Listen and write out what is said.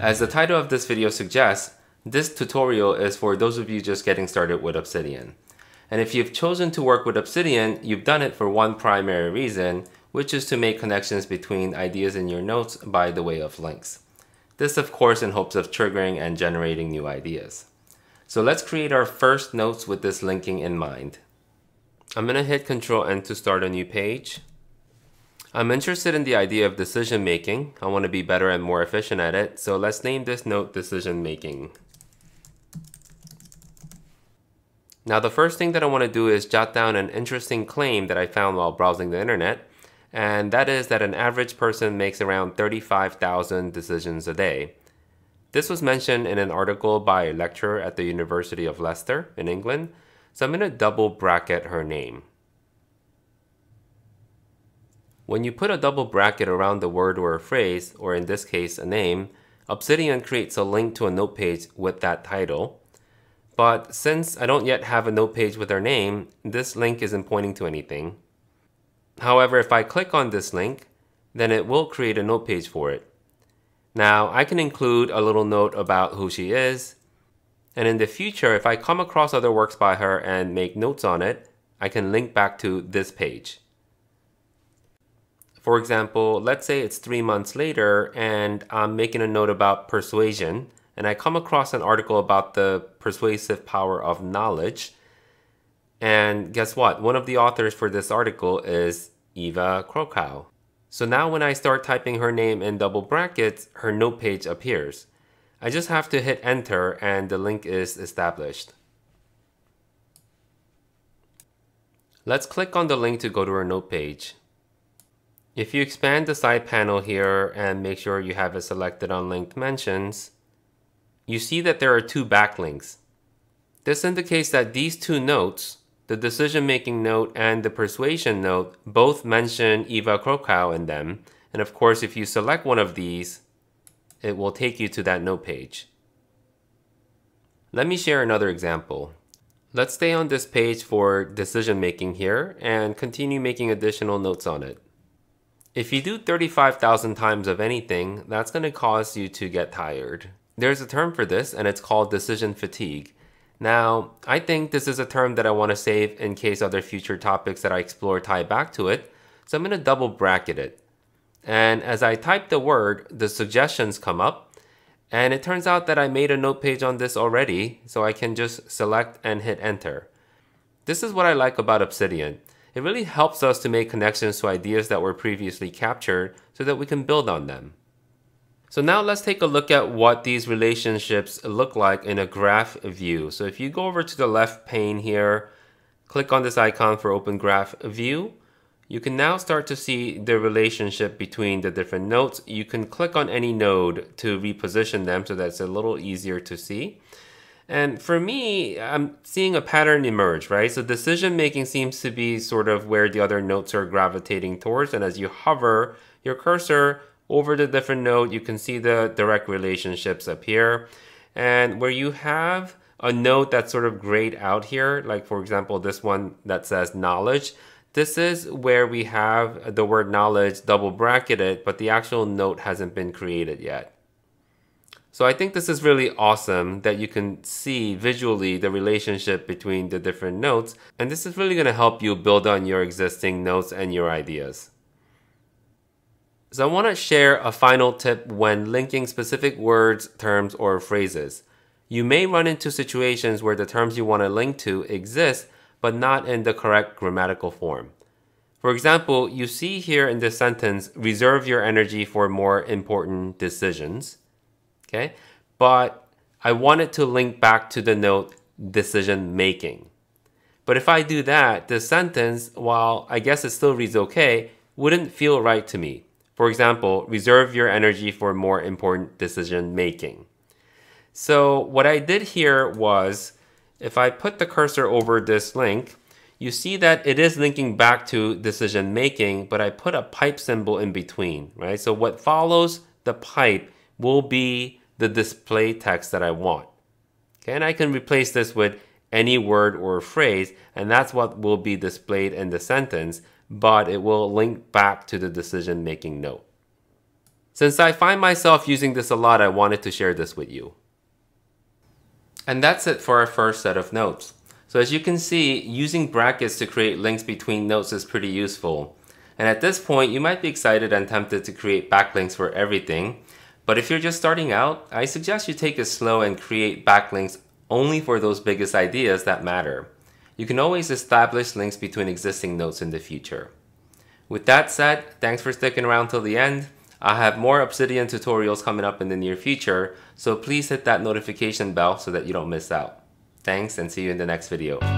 As the title of this video suggests, this tutorial is for those of you just getting started with Obsidian. And if you've chosen to work with Obsidian, you've done it for one primary reason, which is to make connections between ideas in your notes by the way of links. This of course in hopes of triggering and generating new ideas. So let's create our first notes with this linking in mind. I'm going to hit Control N to start a new page. I'm interested in the idea of decision making. I want to be better and more efficient at it. So let's name this note decision making. Now the first thing that I want to do is jot down an interesting claim that I found while browsing the internet. And that is that an average person makes around 35,000 decisions a day. This was mentioned in an article by a lecturer at the University of Leicester in England. So I'm going to double bracket her name. When you put a double bracket around the word or a phrase, or in this case a name, Obsidian creates a link to a note page with that title. But since I don't yet have a note page with her name, this link isn't pointing to anything. However, if I click on this link, then it will create a note page for it. Now, I can include a little note about who she is, and in the future, if I come across other works by her and make notes on it, I can link back to this page. For example, let's say it's three months later and I'm making a note about persuasion and I come across an article about the persuasive power of knowledge. And guess what? One of the authors for this article is Eva Krockow. So now when I start typing her name in double brackets, her note page appears. I just have to hit enter and the link is established. Let's click on the link to go to our note page. If you expand the side panel here and make sure you have it selected on linked mentions, you see that there are two backlinks. This indicates that these two notes, the decision-making note and the persuasion note, both mention Eva Krockow in them. And of course, if you select one of these, it will take you to that note page. Let me share another example. Let's stay on this page for decision making here and continue making additional notes on it. If you do 35,000 times of anything, that's going to cause you to get tired. There's a term for this, and it's called decision fatigue. Now, I think this is a term that I want to save in case other future topics that I explore tie back to it, so I'm going to double bracket it. And as I type the word, the suggestions come up, and it turns out that I made a note page on this already, so I can just select and hit enter. This is what I like about Obsidian. It really helps us to make connections to ideas that were previously captured so that we can build on them. So now let's take a look at what these relationships look like in a graph view. So if you go over to the left pane here, click on this icon for Open Graph View, you can now start to see the relationship between the different nodes. You can click on any node to reposition them so that's a little easier to see. And for me, I'm seeing a pattern emerge, right? So decision making seems to be sort of where the other notes are gravitating towards. And as you hover your cursor over the different note, you can see the direct relationships appear. And where you have a note that's sort of grayed out here, like for example, this one that says knowledge, this is where we have the word knowledge double bracketed, but the actual note hasn't been created yet. So I think this is really awesome that you can see visually the relationship between the different notes. And this is really going to help you build on your existing notes and your ideas. So I want to share a final tip when linking specific words, terms, or phrases. You may run into situations where the terms you want to link to exist, but not in the correct grammatical form. For example, you see here in this sentence, reserve your energy for more important decisions okay? But I want it to link back to the note decision making. But if I do that, the sentence, while I guess it still reads okay, wouldn't feel right to me. For example, reserve your energy for more important decision making. So what I did here was, if I put the cursor over this link, you see that it is linking back to decision making, but I put a pipe symbol in between, right? So what follows the pipe will be the display text that I want. Okay, and I can replace this with any word or phrase, and that's what will be displayed in the sentence, but it will link back to the decision making note. Since I find myself using this a lot, I wanted to share this with you. And that's it for our first set of notes. So as you can see, using brackets to create links between notes is pretty useful. And at this point, you might be excited and tempted to create backlinks for everything. But if you're just starting out, I suggest you take it slow and create backlinks only for those biggest ideas that matter. You can always establish links between existing notes in the future. With that said, thanks for sticking around till the end. I have more Obsidian tutorials coming up in the near future, so please hit that notification bell so that you don't miss out. Thanks and see you in the next video.